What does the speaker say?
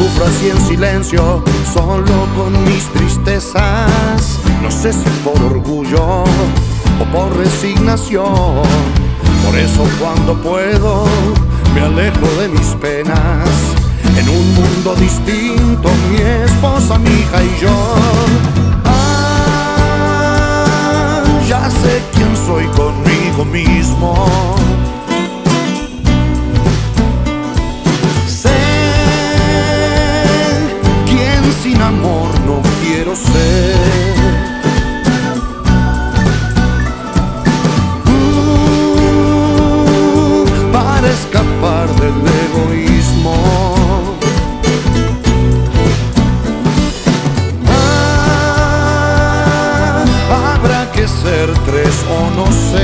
sufro así en silencio, solo con mis tristezas. No sé si por orgullo o por resignación. Por eso cuando puedo me alejo de mis penas. En un mundo distinto, mi esposa, mi hija y yo. Ah, ya sé quién soy conmigo mismo crees o no sé.